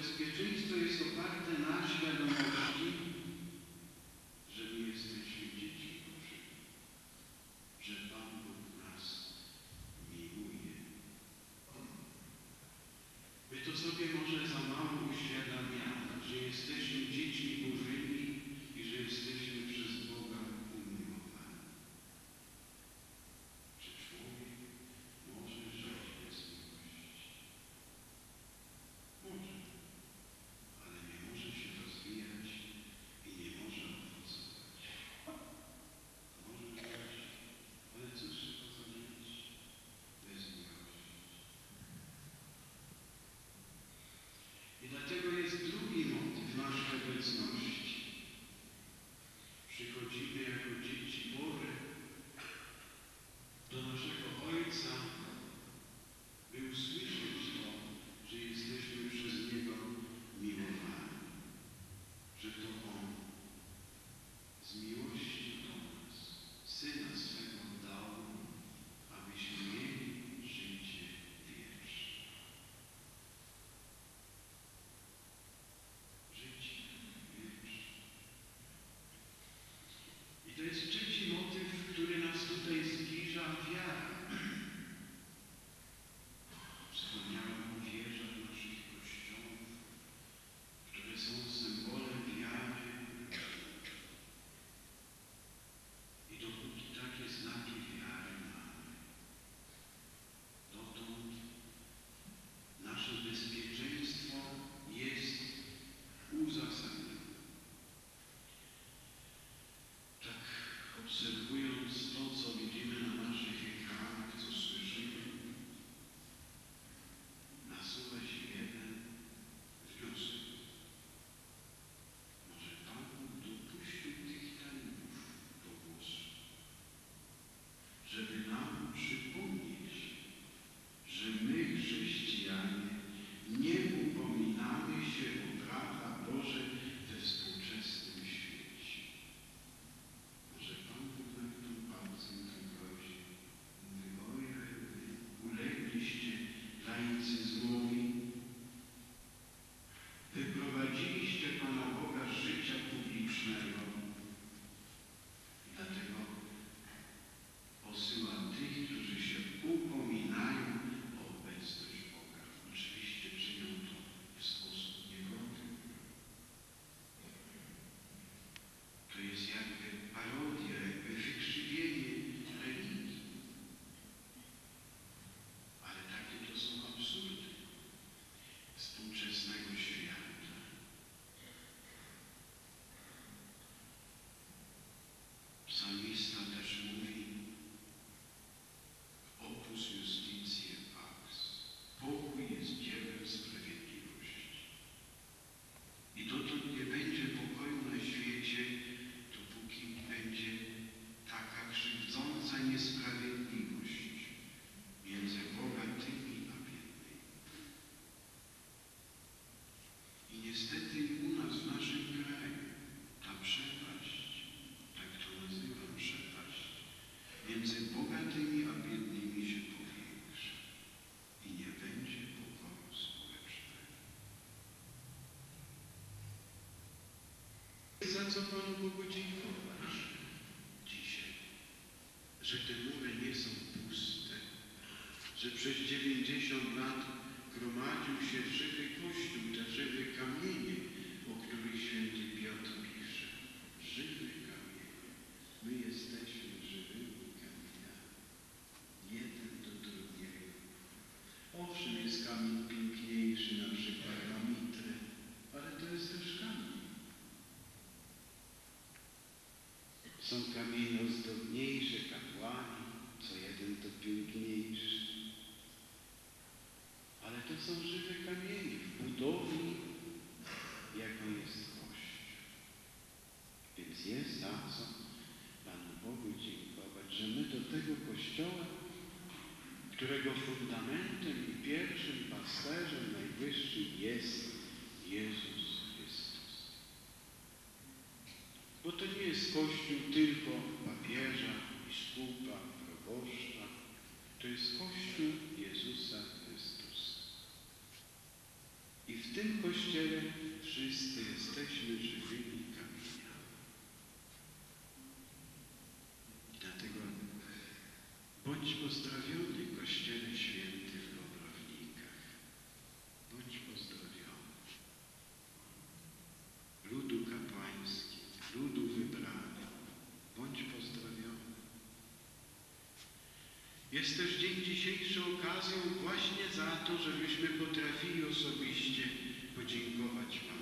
bezpieczeństwo jest oparte na should wheels also be given up? So chcę za Panu Bogu dziękować. Dzisiaj, że te mury nie są puste, że przez 90 lat gromadził się kamieniu zdobniejszy kapłani, co jeden to piękniejszy. Ale to są żywe kamienie w budowli, jaką jest Kościół. Więc jest za co Panu Bogu dziękować, że my do tego Kościoła, którego fundamentem i pierwszym pasterzem najwyższym jest Jezus Kościół tylko papieża, biskupa, proboszcza. To jest Kościół Jezusa Chrystusa. I w tym Kościele wszyscy jesteśmy żywymi zapłacił właśnie za to, że myśmy potrafili osobiście podziękować Panu.